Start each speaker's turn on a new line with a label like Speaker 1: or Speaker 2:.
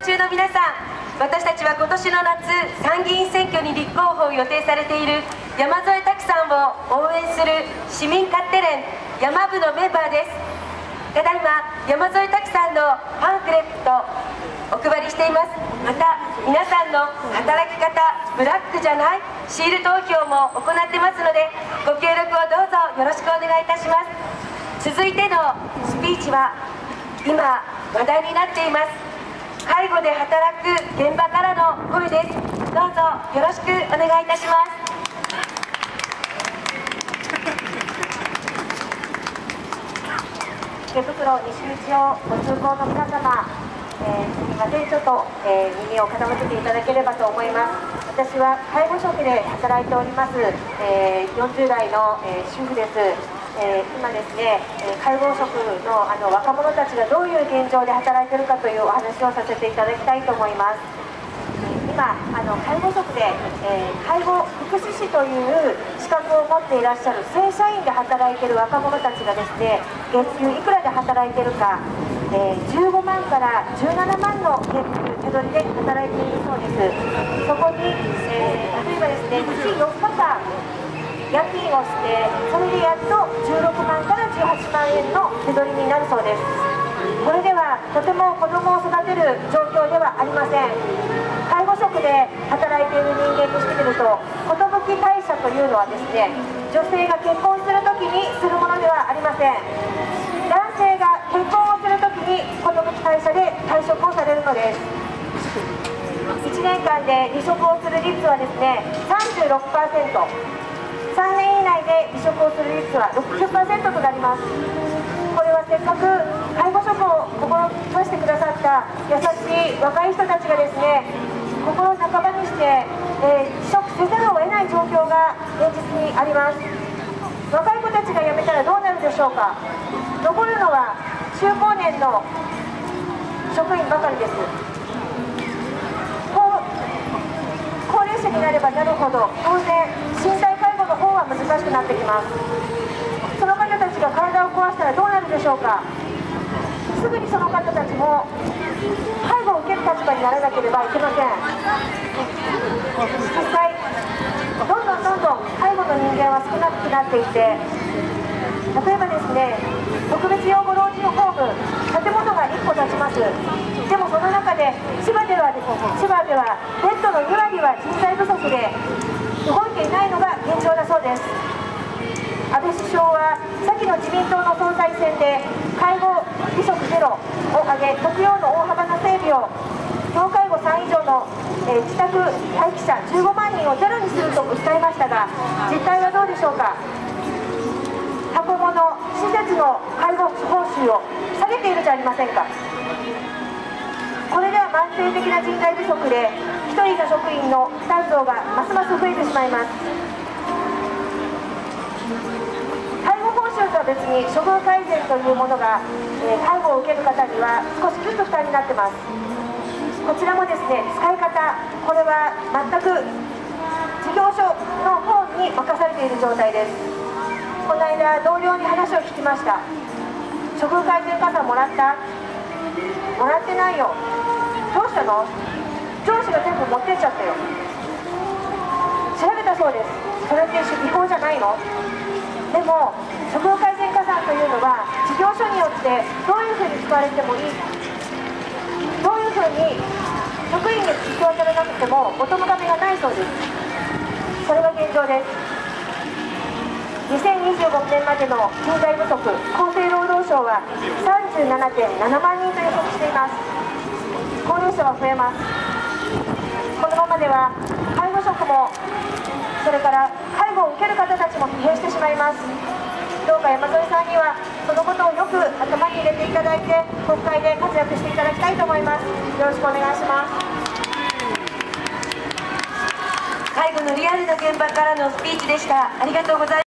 Speaker 1: 中の皆さん私たちは今年の夏参議院選挙に立候補を予定されている山添拓さんを応援する市民勝手連山部のメンバーです。ただいま山添拓さんのパンフレットお配りしています。また皆さんの働き方ブラックじゃないシール投票も行ってますのでご協力をどうぞよろしくお願いいたします。続いてのスピーチは今話題になっています。介護で働く現場からの声です。どうぞよろしくお願いいたします。
Speaker 2: 池袋西口をご通行の皆様、えー、すみません。ちょっと、えー、耳を傾けていただければと思います。私は介護職で働いております、えー、40代の、え主婦です。えー、今ですね、え介護職のあの若者たちがどういう現状で働いているかというお話をさせていただきたいと思います。今あの介護職で、えー、介護福祉士という資格を持っていらっしゃる正社員で働いている若者たちがですね月給いくらで働いているか、えー、15万から17万の月給手取りで働いているそうです。そこに、えー、例えばですね月4日間夜勤をしてそれでやっと16万から18万円の手取りになるそうです。これではとても子供を育てる状況ではありません。介護職で働いている人間としてみると寿退社というのはですね女性が結婚するときにするものではありません。男性が結婚をするときに寿退社で退職をされるのです。1年間で離職をする率はですね36% 3年以内で離職をする率は60%となります。これはせっかく介護職を志してくださった優しい若い人たちがですね心半ばにして、えー、離職せざるを得ない状況が現実にあります。若い子たちが辞めたらどうなるでしょうか。残るのは中高年の職員ばかりです。高齢者になればなるほど当然身体難しくなってきます。その方たちが体を壊したらどうなるでしょうか。すぐにその方たちも介護を受ける立場にならなければいけません。実際どんどんどんどん介護の人間は少なくなっていて例えばですね特別養護老人ホーム建物が1個建ちます。でもその中で千葉では千葉ではベッドの2割は人材不足で動いていないのが現状だそうです。安倍首相は先の自民党の総裁選で介護離職ゼロを挙げ特養の大幅な整備を要介護3以上の、えー、自宅待機者15万人をゼロにすると訴えましたが実態はどうでしょうか。箱物施設の介護報酬を下げているじゃありませんか。これでは慢性的な人材不足で1人の職員の負担増がますます増えてしまいます。介護報酬とは別に処遇改善というものが、えー、介護を受ける方には少しずつ負担になってます。こちらもですね使い方これは全く事業所の方に任されている状態です。この間同僚に話を聞きました。処遇改善加算もらった？もらってないよ。どうしたの上司が全部持ってっちゃったよ調べたそうです。それって違法じゃないの？でも職務改善加算というのは事業所によってどういうふうに使われてもいい？どういうふうに職員で使わされなくてもお友達がないそうです。それが現状です。2025年までの人材不足厚生労働省は37.7万人と予測しています。高齢者は増えます。このままでは介護職もそれから介護を受ける方たちも疲弊してしまいます。どうか山添さんにはそのことをよく頭に入れていただいて国会で活躍していただきたいと思います。よろしくお願いします。
Speaker 1: 介護のリアルな現場からのスピーチでした。ありがとうございます